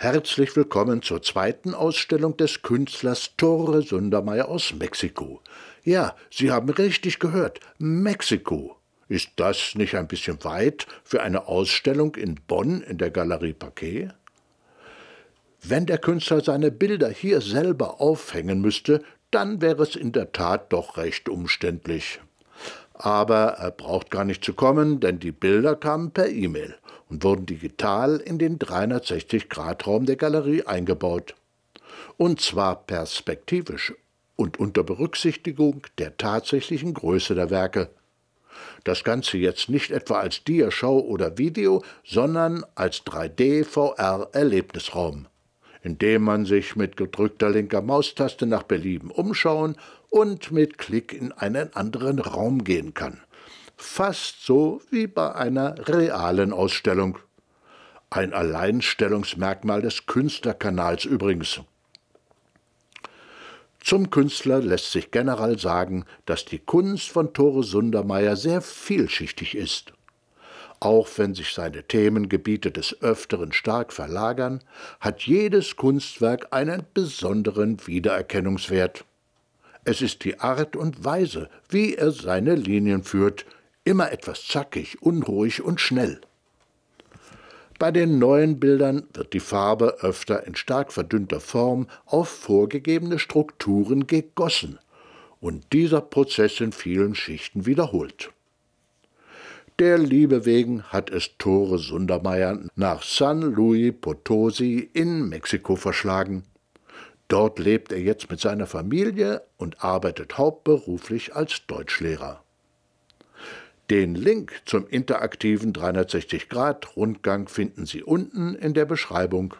Herzlich willkommen zur zweiten Ausstellung des Künstlers Tore Sundermeier aus Mexiko. Ja, Sie haben richtig gehört, Mexiko. Ist das nicht ein bisschen weit für eine Ausstellung in Bonn in der Galerie Paquet? Wenn der Künstler seine Bilder hier selber aufhängen müsste, dann wäre es in der Tat doch recht umständlich. Aber er braucht gar nicht zu kommen, denn die Bilder kamen per E-Mail und wurden digital in den 360-Grad-Raum der Galerie eingebaut. Und zwar perspektivisch und unter Berücksichtigung der tatsächlichen Größe der Werke. Das Ganze jetzt nicht etwa als Diaschau oder Video, sondern als 3D-VR-Erlebnisraum, in dem man sich mit gedrückter linker Maustaste nach Belieben umschauen und mit Klick in einen anderen Raum gehen kann fast so wie bei einer realen Ausstellung. Ein Alleinstellungsmerkmal des Künstlerkanals übrigens. Zum Künstler lässt sich generell sagen, dass die Kunst von Tore Sundermeier sehr vielschichtig ist. Auch wenn sich seine Themengebiete des Öfteren stark verlagern, hat jedes Kunstwerk einen besonderen Wiedererkennungswert. Es ist die Art und Weise, wie er seine Linien führt, immer etwas zackig, unruhig und schnell. Bei den neuen Bildern wird die Farbe öfter in stark verdünnter Form auf vorgegebene Strukturen gegossen und dieser Prozess in vielen Schichten wiederholt. Der Liebe wegen hat es Tore Sundermeier nach San Luis Potosi in Mexiko verschlagen. Dort lebt er jetzt mit seiner Familie und arbeitet hauptberuflich als Deutschlehrer. Den Link zum interaktiven 360-Grad-Rundgang finden Sie unten in der Beschreibung.